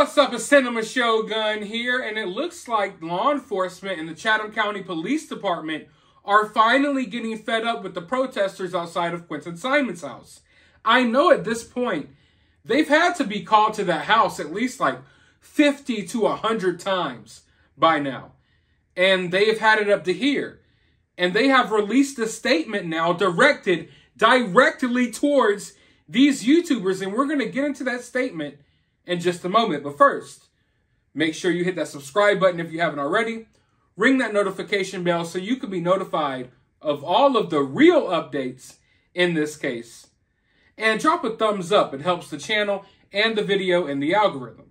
What's up, a Cinema Shogun here, and it looks like law enforcement and the Chatham County Police Department are finally getting fed up with the protesters outside of Quinton Simon's house. I know at this point, they've had to be called to that house at least like 50 to 100 times by now. And they've had it up to here. And they have released a statement now directed directly towards these YouTubers. And we're going to get into that statement in just a moment. But first, make sure you hit that subscribe button if you haven't already. Ring that notification bell so you can be notified of all of the real updates in this case. And drop a thumbs up. It helps the channel and the video and the algorithm.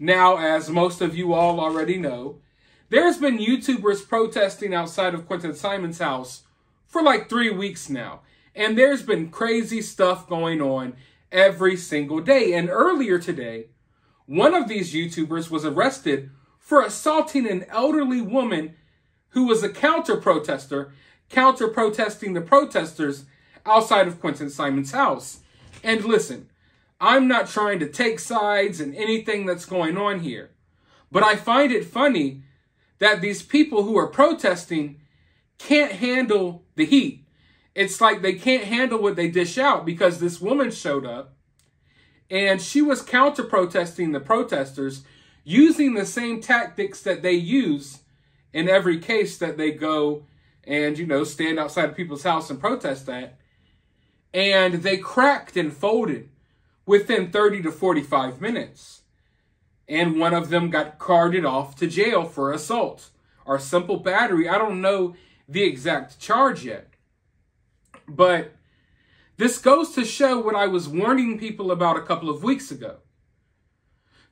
Now, as most of you all already know, there's been YouTubers protesting outside of Quinton Simon's house for like three weeks now. And there's been crazy stuff going on every single day. And earlier today, one of these YouTubers was arrested for assaulting an elderly woman who was a counter protester, counter protesting the protesters outside of Quinton Simon's house. And listen, I'm not trying to take sides in anything that's going on here, but I find it funny that these people who are protesting can't handle the heat it's like they can't handle what they dish out because this woman showed up and she was counter protesting the protesters using the same tactics that they use in every case that they go and, you know, stand outside of people's house and protest that. And they cracked and folded within 30 to 45 minutes. And one of them got carted off to jail for assault or simple battery. I don't know the exact charge yet. But this goes to show what I was warning people about a couple of weeks ago.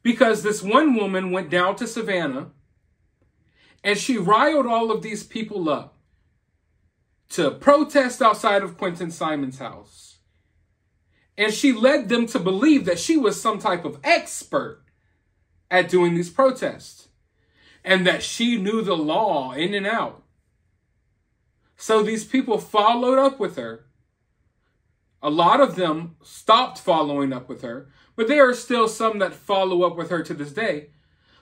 Because this one woman went down to Savannah and she riled all of these people up to protest outside of Quinton Simon's house. And she led them to believe that she was some type of expert at doing these protests and that she knew the law in and out. So these people followed up with her. A lot of them stopped following up with her, but there are still some that follow up with her to this day.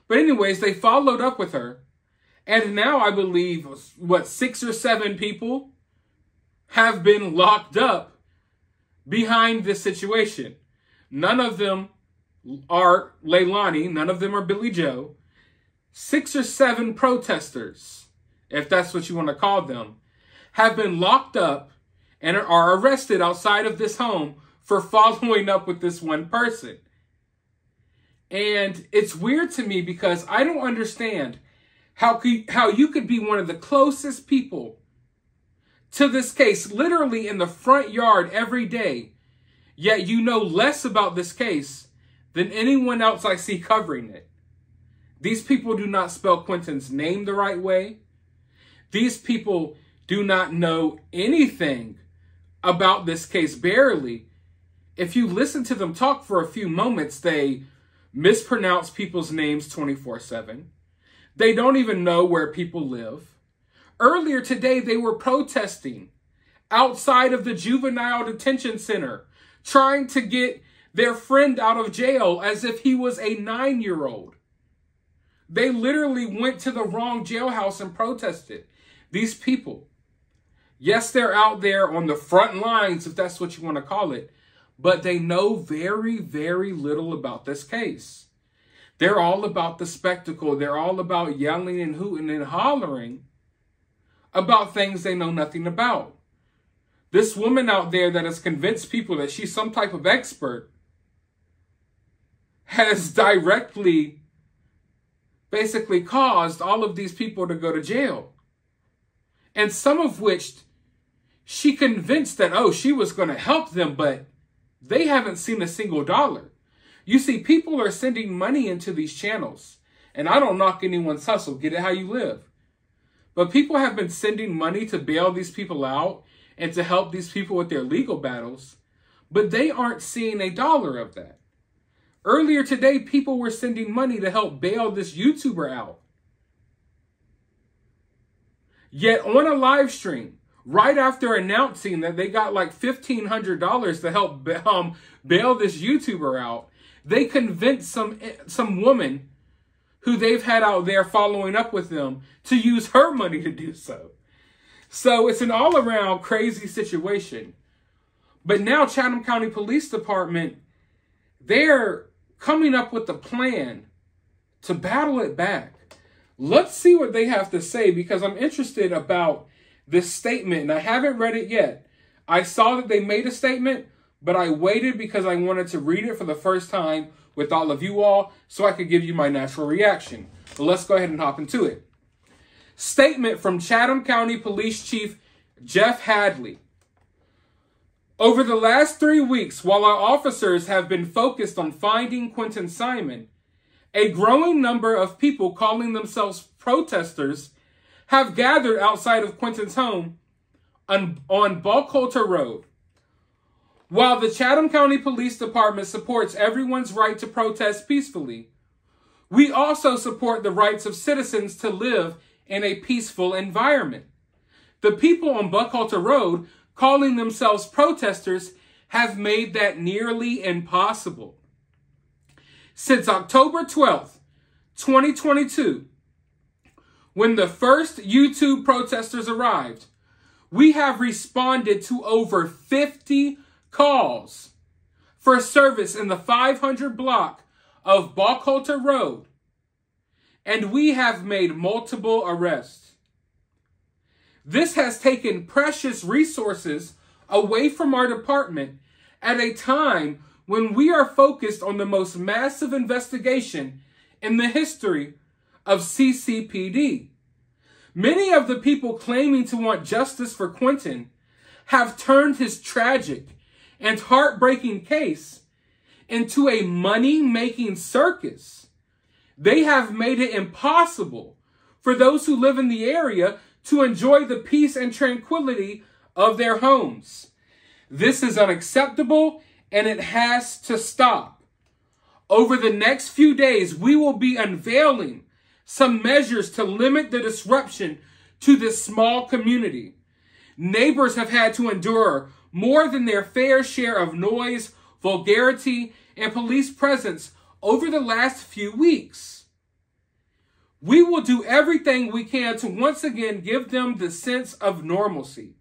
But, anyways, they followed up with her. And now I believe, what, six or seven people have been locked up behind this situation. None of them are Leilani, none of them are Billie Jo. Six or seven protesters, if that's what you want to call them, have been locked up and are arrested outside of this home for following up with this one person. And it's weird to me because I don't understand how how you could be one of the closest people to this case, literally in the front yard every day, yet you know less about this case than anyone else I see covering it. These people do not spell Quinton's name the right way. These people do not know anything about this case, barely. If you listen to them talk for a few moments, they mispronounce people's names 24 7. They don't even know where people live. Earlier today, they were protesting outside of the juvenile detention center, trying to get their friend out of jail as if he was a nine year old. They literally went to the wrong jailhouse and protested. These people, Yes, they're out there on the front lines, if that's what you want to call it, but they know very, very little about this case. They're all about the spectacle. They're all about yelling and hooting and hollering about things they know nothing about. This woman out there that has convinced people that she's some type of expert has directly basically caused all of these people to go to jail. And some of which she convinced that, oh, she was going to help them, but they haven't seen a single dollar. You see, people are sending money into these channels. And I don't knock anyone's hustle, get it how you live. But people have been sending money to bail these people out and to help these people with their legal battles, but they aren't seeing a dollar of that. Earlier today, people were sending money to help bail this YouTuber out. Yet on a live stream, right after announcing that they got like $1,500 to help um, bail this YouTuber out, they convinced some some woman who they've had out there following up with them to use her money to do so. So it's an all around crazy situation. But now Chatham County Police Department, they're coming up with a plan to battle it back. Let's see what they have to say because I'm interested about this statement and I haven't read it yet. I saw that they made a statement, but I waited because I wanted to read it for the first time with all of you all so I could give you my natural reaction. But let's go ahead and hop into it. Statement from Chatham County Police Chief Jeff Hadley. Over the last three weeks, while our officers have been focused on finding Quinton Simon, a growing number of people calling themselves protesters have gathered outside of Quinton's home on, on Buckhalter Road. While the Chatham County Police Department supports everyone's right to protest peacefully, we also support the rights of citizens to live in a peaceful environment. The people on Buckhalter Road calling themselves protesters have made that nearly impossible. Since October 12th, 2022, when the first YouTube protesters arrived, we have responded to over 50 calls for service in the 500 block of Buckhalter Road, and we have made multiple arrests. This has taken precious resources away from our department at a time when we are focused on the most massive investigation in the history of CCPD. Many of the people claiming to want justice for Quinton have turned his tragic and heartbreaking case into a money making circus. They have made it impossible for those who live in the area to enjoy the peace and tranquility of their homes. This is unacceptable and it has to stop. Over the next few days, we will be unveiling some measures to limit the disruption to this small community. Neighbors have had to endure more than their fair share of noise, vulgarity, and police presence over the last few weeks. We will do everything we can to once again give them the sense of normalcy.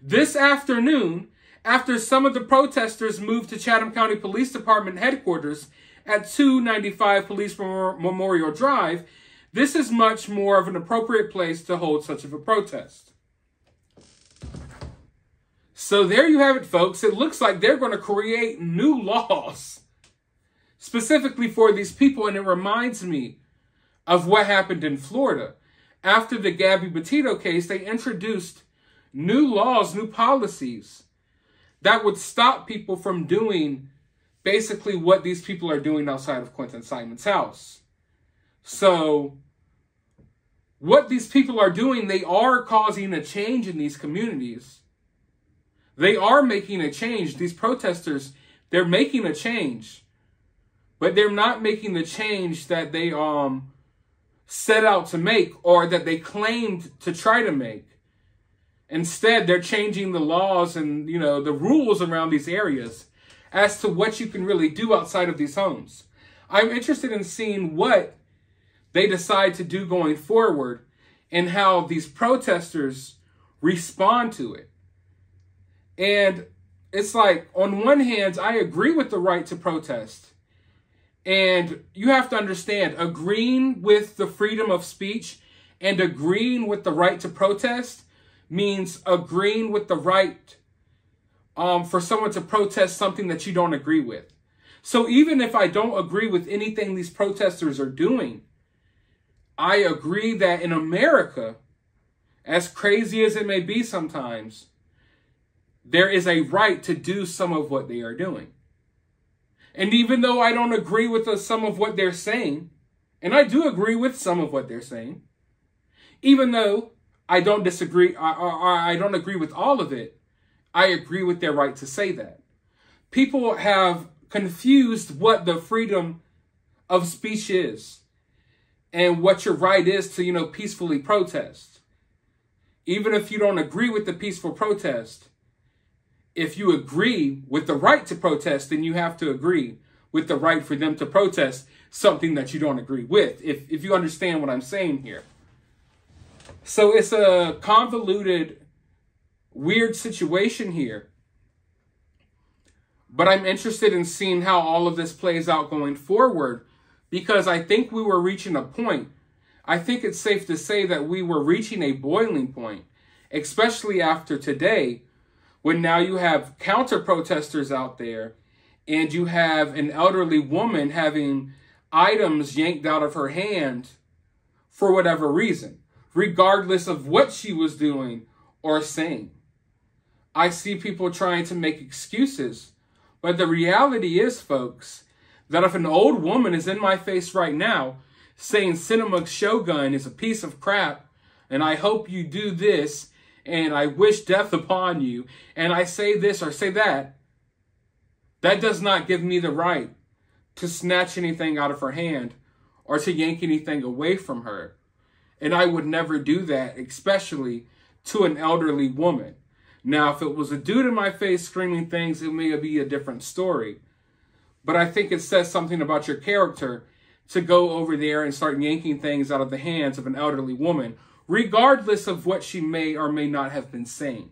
This afternoon, after some of the protesters moved to Chatham County Police Department headquarters at 295 Police Memorial Drive, this is much more of an appropriate place to hold such of a protest. So there you have it, folks. It looks like they're going to create new laws specifically for these people, and it reminds me of what happened in Florida. After the Gabby Petito case, they introduced new laws, new policies that would stop people from doing basically what these people are doing outside of Quinton Simon's house. So, what these people are doing, they are causing a change in these communities. They are making a change. These protesters, they're making a change. But they're not making the change that they um set out to make or that they claimed to try to make. Instead, they're changing the laws and, you know, the rules around these areas as to what you can really do outside of these homes. I'm interested in seeing what they decide to do going forward and how these protesters respond to it. And it's like, on one hand, I agree with the right to protest. And you have to understand, agreeing with the freedom of speech and agreeing with the right to protest means agreeing with the right um, for someone to protest something that you don't agree with. So even if I don't agree with anything these protesters are doing, I agree that in America, as crazy as it may be sometimes, there is a right to do some of what they are doing. And even though I don't agree with some of what they're saying, and I do agree with some of what they're saying, even though I don't disagree or, or I don't agree with all of it, I agree with their right to say that. People have confused what the freedom of speech is and what your right is to, you know, peacefully protest. Even if you don't agree with the peaceful protest, if you agree with the right to protest, then you have to agree. with the right for them to protest something that you don't agree with, if, if you understand what I'm saying here. So it's a convoluted, weird situation here. But I'm interested in seeing how all of this plays out going forward because I think we were reaching a point. I think it's safe to say that we were reaching a boiling point, especially after today, when now you have counter protesters out there and you have an elderly woman having items yanked out of her hand for whatever reason, regardless of what she was doing or saying. I see people trying to make excuses, but the reality is, folks, that if an old woman is in my face right now saying Cinema Shogun is a piece of crap, and I hope you do this, and I wish death upon you, and I say this or say that, that does not give me the right to snatch anything out of her hand or to yank anything away from her. And I would never do that, especially to an elderly woman. Now, if it was a dude in my face screaming things, it may be a different story. But I think it says something about your character to go over there and start yanking things out of the hands of an elderly woman, regardless of what she may or may not have been saying.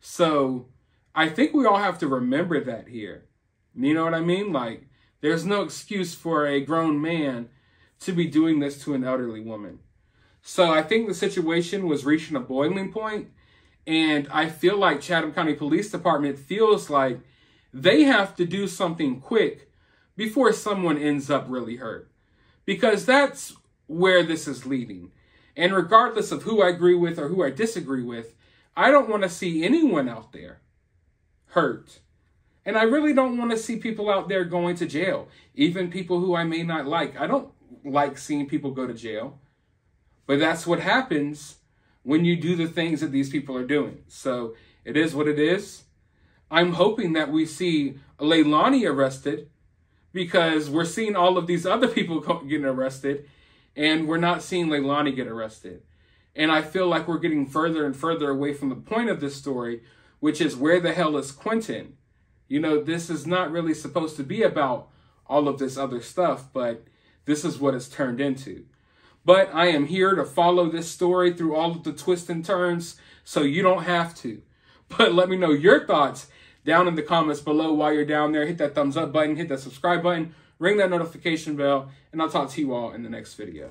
So I think we all have to remember that here. You know what I mean? Like, there's no excuse for a grown man to be doing this to an elderly woman. So I think the situation was reaching a boiling point, and I feel like Chatham County Police Department feels like they have to do something quick before someone ends up really hurt. Because that's where this is leading. And regardless of who I agree with or who I disagree with, I don't want to see anyone out there hurt. And I really don't want to see people out there going to jail, even people who I may not like. I don't like seeing people go to jail. But that's what happens when you do the things that these people are doing. So it is what it is. I'm hoping that we see Leilani arrested because we're seeing all of these other people getting arrested and we're not seeing Leilani get arrested. And I feel like we're getting further and further away from the point of this story, which is where the hell is Quinton? You know, this is not really supposed to be about all of this other stuff, but this is what it's turned into. But I am here to follow this story through all of the twists and turns so you don't have to. But let me know your thoughts down in the comments below while you're down there. Hit that thumbs up button, hit that subscribe button, ring that notification bell, and I'll talk to you all in the next video.